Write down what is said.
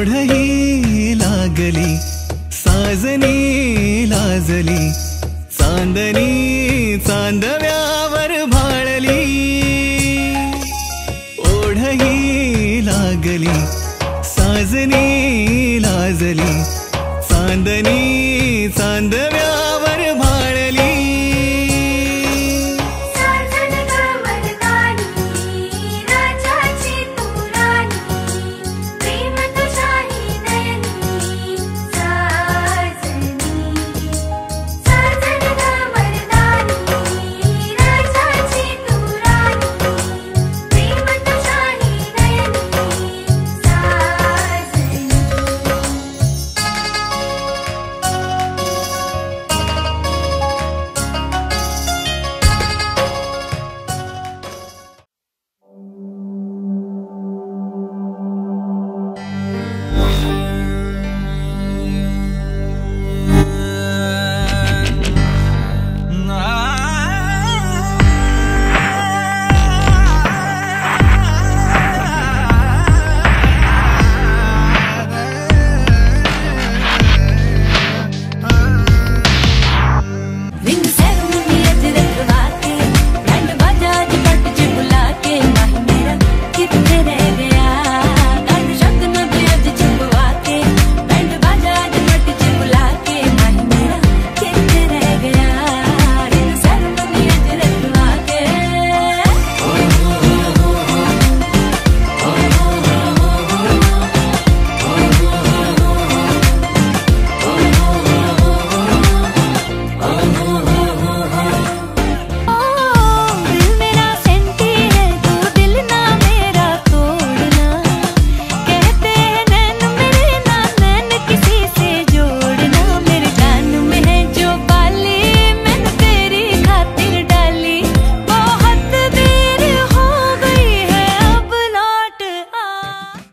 ओढही लागली साजनी लाजली चांदनी चांदव्यावर भाळली. ओढही लागली साजनी लाजली चांदनी चांद